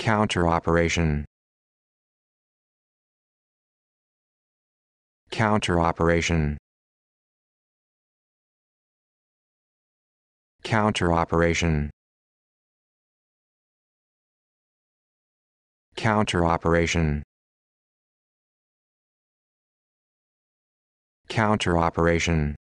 Counteroperation. Counteroperation. Counteroperation. Counteroperation. Counteroperation. counter